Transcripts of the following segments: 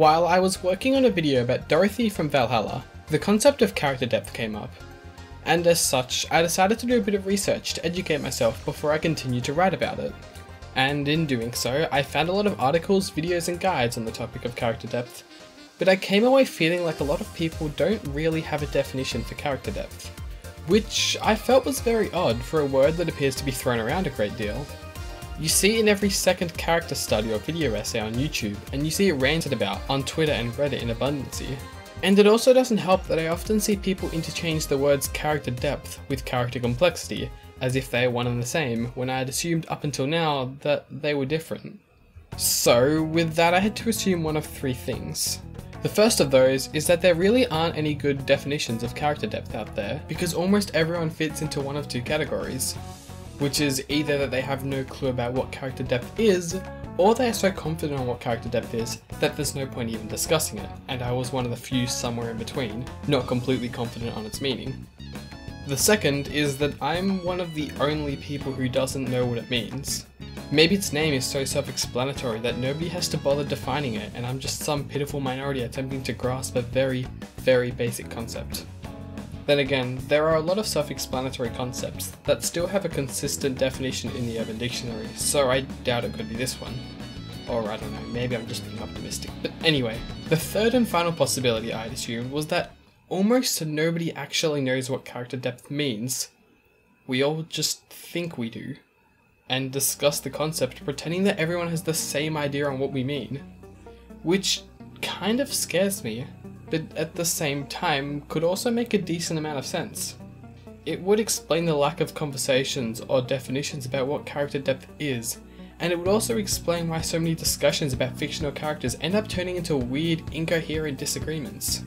While I was working on a video about Dorothy from Valhalla, the concept of character depth came up, and as such, I decided to do a bit of research to educate myself before I continued to write about it. And in doing so, I found a lot of articles, videos, and guides on the topic of character depth, but I came away feeling like a lot of people don't really have a definition for character depth, which I felt was very odd for a word that appears to be thrown around a great deal. You see it in every second character study or video essay on YouTube, and you see it ranted about on Twitter and Reddit in abundance. And it also doesn't help that I often see people interchange the words character depth with character complexity, as if they are one and the same, when I had assumed up until now that they were different. So, with that, I had to assume one of three things. The first of those is that there really aren't any good definitions of character depth out there, because almost everyone fits into one of two categories which is either that they have no clue about what character depth is, or they are so confident on what character depth is that there's no point even discussing it, and I was one of the few somewhere in between, not completely confident on its meaning. The second is that I'm one of the only people who doesn't know what it means. Maybe its name is so self-explanatory that nobody has to bother defining it and I'm just some pitiful minority attempting to grasp a very, very basic concept. Then again, there are a lot of self-explanatory concepts that still have a consistent definition in the Urban Dictionary, so I doubt it could be this one. Or I don't know, maybe I'm just being optimistic. But anyway, the third and final possibility I'd assumed was that almost nobody actually knows what character depth means. We all just think we do, and discuss the concept pretending that everyone has the same idea on what we mean. Which kind of scares me, but at the same time could also make a decent amount of sense. It would explain the lack of conversations or definitions about what character depth is, and it would also explain why so many discussions about fictional characters end up turning into weird, incoherent disagreements.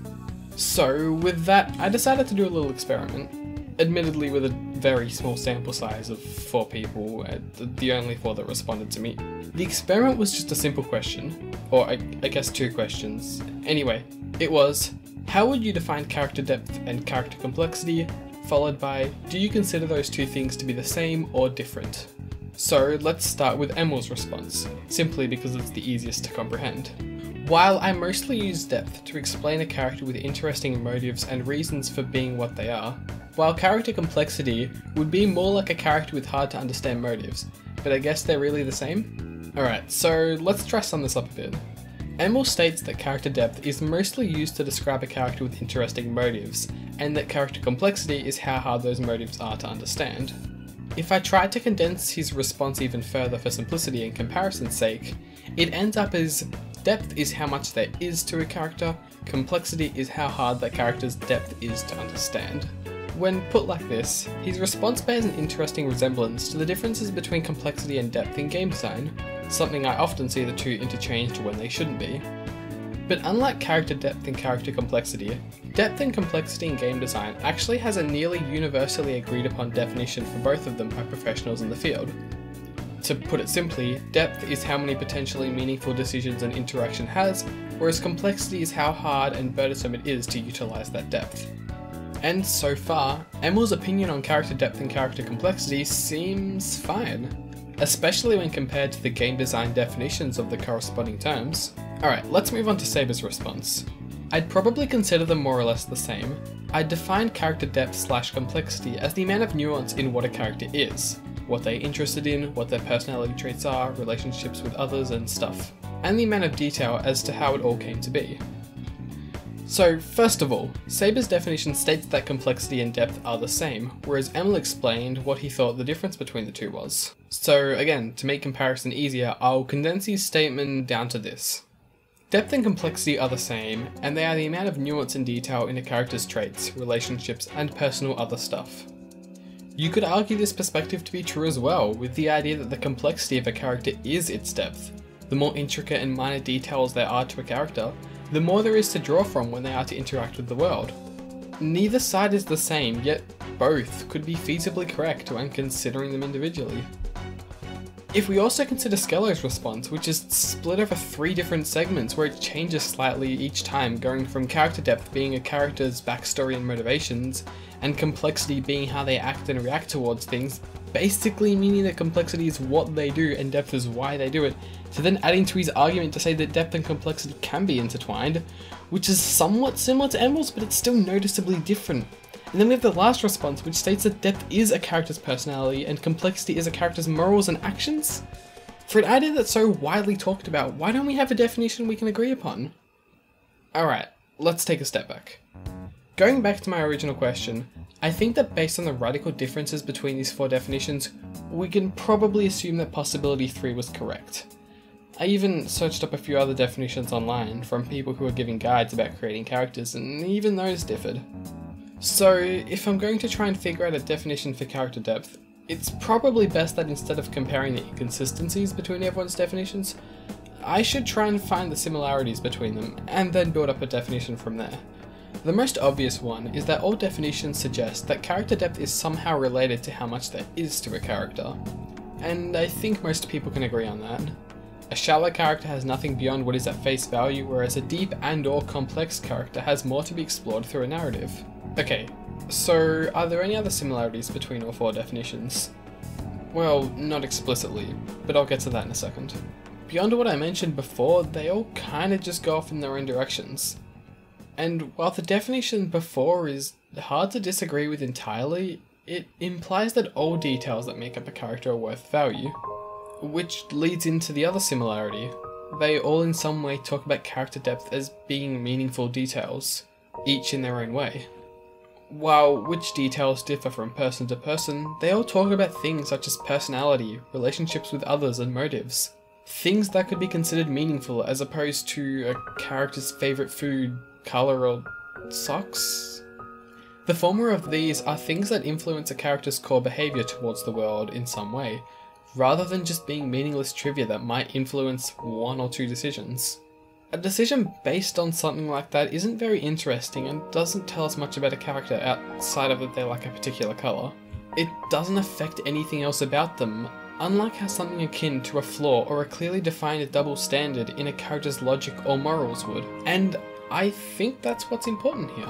So, with that, I decided to do a little experiment. Admittedly, with a very small sample size of four people, uh, the only four that responded to me. The experiment was just a simple question, or I, I guess two questions. Anyway, it was, how would you define character depth and character complexity, followed by, do you consider those two things to be the same or different? So let's start with Emil's response, simply because it's the easiest to comprehend. While I mostly use depth to explain a character with interesting motives and reasons for being what they are, while character complexity would be more like a character with hard to understand motives, but I guess they're really the same? Alright, so let's try sum this up a bit. Emil states that character depth is mostly used to describe a character with interesting motives, and that character complexity is how hard those motives are to understand. If I tried to condense his response even further for simplicity and comparison's sake, it ends up as depth is how much there is to a character, complexity is how hard that character's depth is to understand. When put like this, his response bears an interesting resemblance to the differences between complexity and depth in game design, something I often see the two interchanged when they shouldn't be. But unlike character depth and character complexity, depth and complexity in game design actually has a nearly universally agreed upon definition for both of them by professionals in the field. To put it simply, depth is how many potentially meaningful decisions an interaction has, whereas complexity is how hard and burdensome it is to utilise that depth. And so far, Emil's opinion on character depth and character complexity seems fine especially when compared to the game design definitions of the corresponding terms. Alright, let's move on to Saber's response. I'd probably consider them more or less the same. I'd define character depth slash complexity as the amount of nuance in what a character is, what they're interested in, what their personality traits are, relationships with others, and stuff, and the amount of detail as to how it all came to be. So, first of all, Saber's definition states that complexity and depth are the same, whereas Emil explained what he thought the difference between the two was. So, again, to make comparison easier, I'll condense his statement down to this. Depth and complexity are the same, and they are the amount of nuance and detail in a character's traits, relationships, and personal other stuff. You could argue this perspective to be true as well, with the idea that the complexity of a character is its depth. The more intricate and minor details there are to a character, the more there is to draw from when they are to interact with the world. Neither side is the same, yet both could be feasibly correct when considering them individually. If we also consider Skello's response, which is split over three different segments where it changes slightly each time, going from character depth being a character's backstory and motivations, and complexity being how they act and react towards things, basically meaning that complexity is what they do and depth is why they do it, to then adding to his argument to say that depth and complexity can be intertwined, which is somewhat similar to Emerald's, but it's still noticeably different. And then we have the last response, which states that depth is a character's personality and complexity is a character's morals and actions? For an idea that's so widely talked about, why don't we have a definition we can agree upon? Alright, let's take a step back. Going back to my original question, I think that based on the radical differences between these four definitions, we can probably assume that possibility 3 was correct. I even searched up a few other definitions online from people who are giving guides about creating characters, and even those differed. So, if I'm going to try and figure out a definition for character depth, it's probably best that instead of comparing the inconsistencies between everyone's definitions, I should try and find the similarities between them, and then build up a definition from there. The most obvious one is that all definitions suggest that character depth is somehow related to how much there is to a character. And I think most people can agree on that. A shallow character has nothing beyond what is at face value, whereas a deep and or complex character has more to be explored through a narrative. Okay, so are there any other similarities between all four definitions? Well, not explicitly, but I'll get to that in a second. Beyond what I mentioned before, they all kinda just go off in their own directions. And while the definition before is hard to disagree with entirely, it implies that all details that make up a character are worth value. Which leads into the other similarity. They all in some way talk about character depth as being meaningful details, each in their own way. While which details differ from person to person, they all talk about things such as personality, relationships with others, and motives. Things that could be considered meaningful as opposed to a character's favourite food, colour, or socks? The former of these are things that influence a character's core behaviour towards the world in some way, rather than just being meaningless trivia that might influence one or two decisions. A decision based on something like that isn't very interesting and doesn't tell us much about a character outside of that they like a particular colour. It doesn't affect anything else about them, unlike how something akin to a flaw or a clearly defined double standard in a character's logic or morals would. And I think that's what's important here.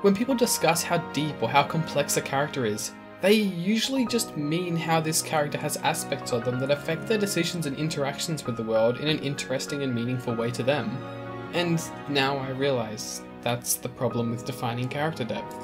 When people discuss how deep or how complex a character is, they usually just mean how this character has aspects of them that affect their decisions and interactions with the world in an interesting and meaningful way to them. And now I realise that's the problem with defining character depth.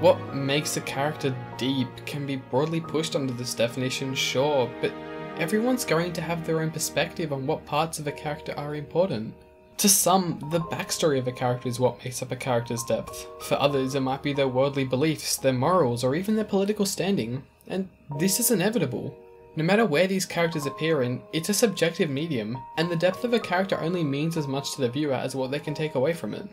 What makes a character deep can be broadly pushed under this definition, sure, but everyone's going to have their own perspective on what parts of a character are important. To some, the backstory of a character is what makes up a character's depth. For others, it might be their worldly beliefs, their morals, or even their political standing. And this is inevitable. No matter where these characters appear in, it's a subjective medium, and the depth of a character only means as much to the viewer as what they can take away from it.